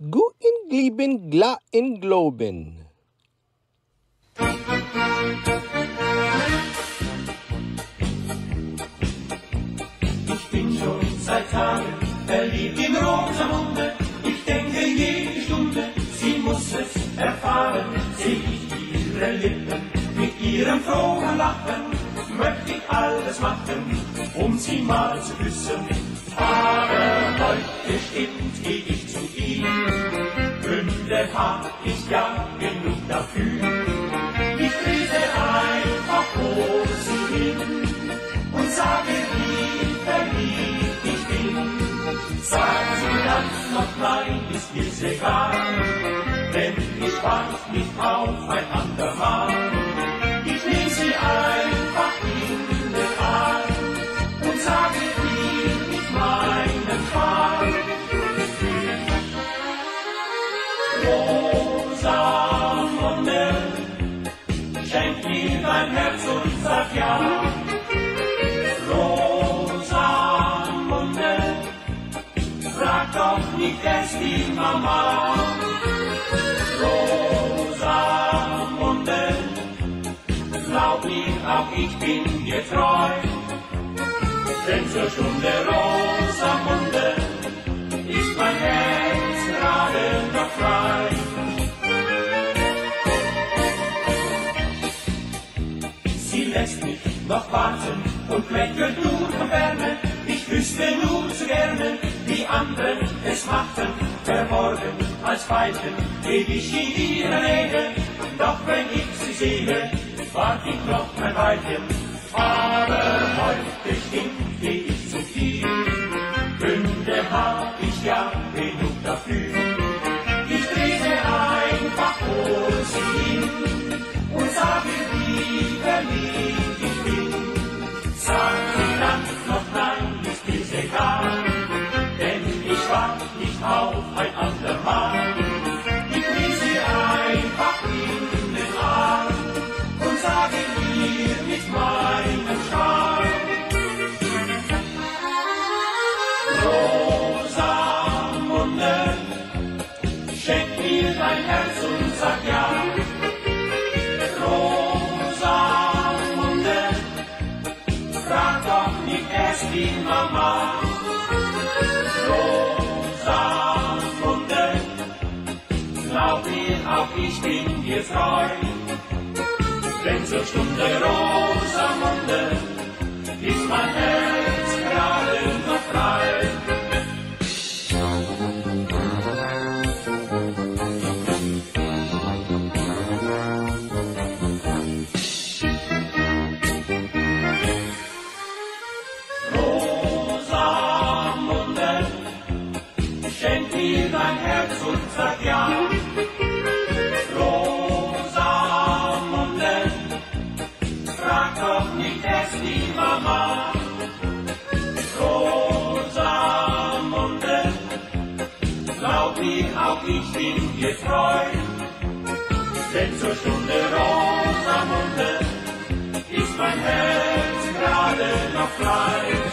Gu in Glieben, Gla in Globen. Ich bin schon seit Tagen verliebt in Rosamunde. Ich denke jede Stunde, sie muss es erfahren. Seh ich ihre Lippen mit ihrem frohen Lachen, möchte ich alles machen, um sie mal zu küssen. Aber heute stimmt, geh ich zu ihr. Gründe hab ich ja genug dafür. Ich trete einfach sie hin und sage, wie verliebt ich bin. Sagt sie dann noch nein, ist mir's egal, denn ich wart nicht auf ein andermal. Ich nehm sie einfach in den Arm und sage dein Herz und sag ja. Rosamunde, frag doch nicht erst die Mama. Rosamunde, glaub mir, auch ich bin dir treu. Denn zur Stunde Rosamunde und lächelt nur von Wärme. Ich wüsste nur zu gerne, wie andere es machten. Verborgen als Weibchen leb ich in ihrer Nähe. Doch wenn ich sie sehe, wart ich noch ein Weilchen. Aber heute die Mama. Rosamunde, glaub mir, auch ich bin dir treu. Denn zur Stunde Rosamunde ist mein Herz Herz und sag ja. Rosamunde, frag doch nicht erst die Mama. Rosamunde, glaub mir, auch ich bin dir treu. Denn zur Stunde Rosamunde ist mein Herz gerade noch frei.